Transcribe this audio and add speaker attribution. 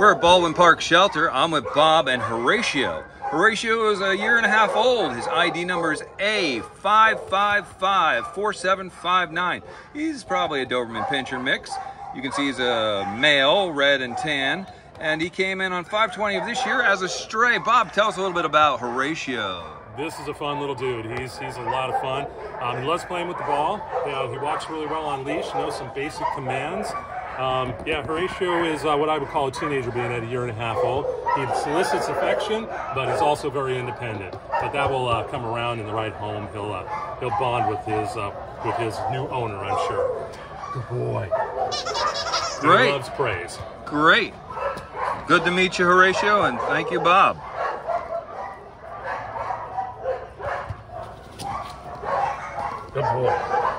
Speaker 1: We're at Baldwin Park Shelter. I'm with Bob and Horatio. Horatio is a year and a half old. His ID number is A5554759. He's probably a Doberman Pinscher mix. You can see he's a male, red and tan, and he came in on 520 of this year as a stray. Bob, tell us a little bit about Horatio.
Speaker 2: This is a fun little dude. He's he's a lot of fun. Um, he loves playing with the ball. You know, he walks really well on leash. Knows some basic commands. Um, yeah, Horatio is uh, what I would call a teenager, being at a year and a half old. He solicits affection, but he's also very independent. But that will uh, come around in the right home. He'll uh, he'll bond with his uh, with his new owner, I'm sure. Good boy.
Speaker 1: Great.
Speaker 2: He loves praise.
Speaker 1: Great. Good to meet you, Horatio, and thank you, Bob.
Speaker 2: Good boy.